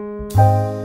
Música